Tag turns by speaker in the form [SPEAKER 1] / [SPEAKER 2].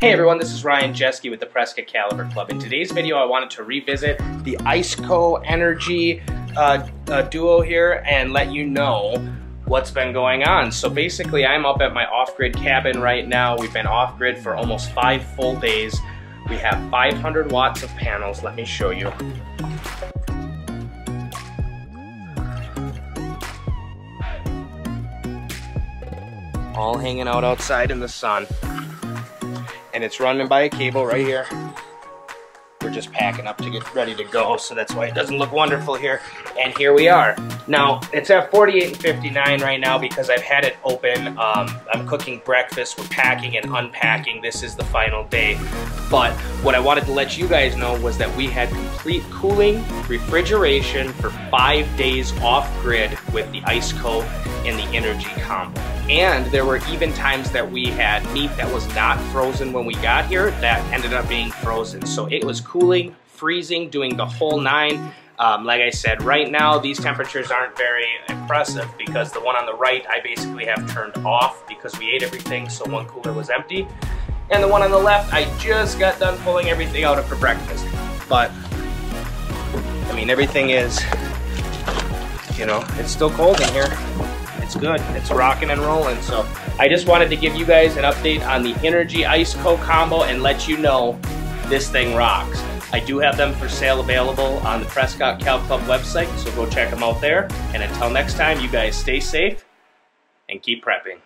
[SPEAKER 1] Hey everyone, this is Ryan Jeske with the Prescott Caliber Club. In today's video, I wanted to revisit the Iceco Inergy uh, uh, duo here and let you know what's been going on. So basically, I'm up at my off-grid cabin right now. We've been off-grid for almost five full days. We have 500 watts of panels. Let me show you. All hanging out outside in the sun and it's running by a cable right here. We're just packing up to get ready to go, so that's why it doesn't look wonderful here. And here we are. Now, it's at 48 and 59 right now because I've had it open. Um, I'm cooking breakfast, we're packing and unpacking. This is the final day. But what I wanted to let you guys know was that we had complete cooling, refrigeration for five days off grid with the Iceco and the Inergy combo. And there were even times that we had meat that was not frozen when we got here that ended up being frozen. So it was cooling, freezing, doing the whole nine. Um, like I said, right now these temperatures aren't very impressive because the one on the right I basically have turned off because we ate everything so one cooler was empty. And the one on the left, I just got done pulling everything out of for breakfast. But, I mean, everything is, you know, it's still cold in here it's good. It's rocking and rolling. So I just wanted to give you guys an update on the Inergy Ice Co combo and let you know this thing rocks. I do have them for sale available on the Prescott Cal Club website, so go check them out there. And until next time, you guys stay safe and keep prepping.